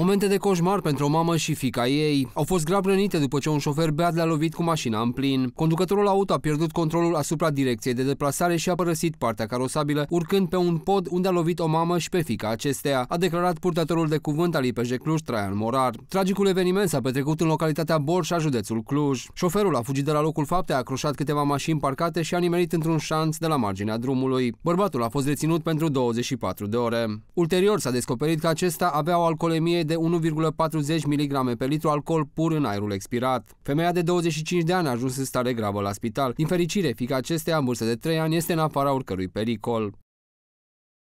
Momente de coșmar pentru o mamă și fica ei au fost grav rănite după ce un șofer beat le-a lovit cu mașina în plin. Conducătorul auto a pierdut controlul asupra direcției de deplasare și a părăsit partea carosabilă, urcând pe un pod unde a lovit o mamă și pe fica acesteia, a declarat purtătorul de cuvânt al IPJ Cluj, Traian Morar. Tragicul eveniment s-a petrecut în localitatea Borșa, județul Cluj. Șoferul a fugit de la locul faptei, a acroșat câteva mașini parcate și a nimerit într-un șanț de la marginea drumului. Bărbatul a fost reținut pentru 24 de ore. Ulterior s-a descoperit că acesta avea o alcoolemie de 1,40 mg pe litru alcool pur în aerul expirat. Femeia de 25 de ani a ajuns în stare gravă la spital. Din fericire, fica acesteia, în vârstă de 3 ani, este în afara oricărui pericol.